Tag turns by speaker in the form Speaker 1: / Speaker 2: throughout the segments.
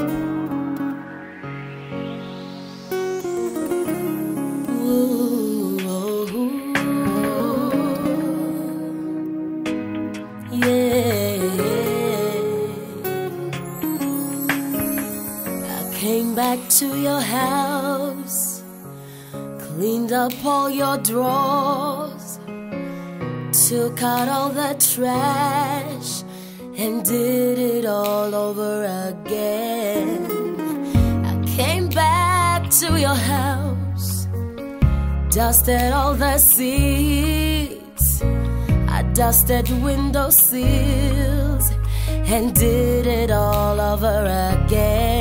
Speaker 1: I came back to your house, cleaned up all your drawers, took out all the trash, and did it all over again. Your house, dusted all the seats, I dusted window sills, and did it all over again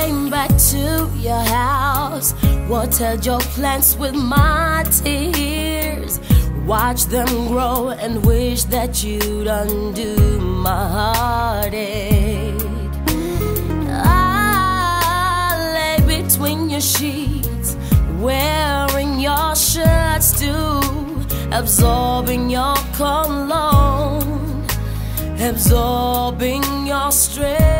Speaker 1: came back to your house, watered your plants with my tears, watched them grow and wish that you'd undo my heartache. I lay between your sheets, wearing your shirts too, absorbing your cologne, absorbing your strength.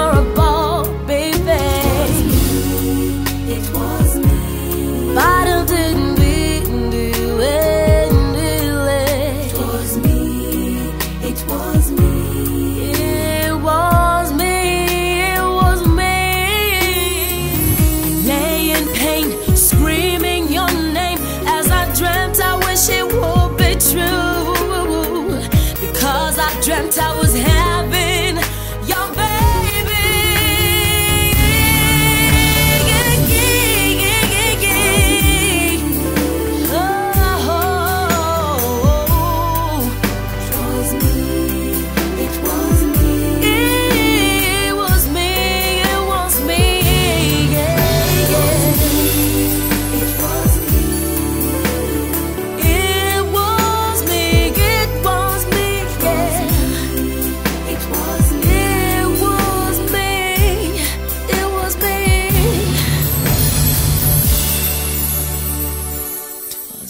Speaker 2: Cause I dreamt I was
Speaker 1: happy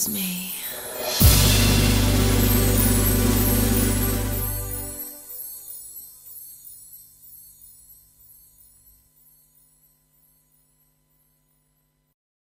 Speaker 1: me.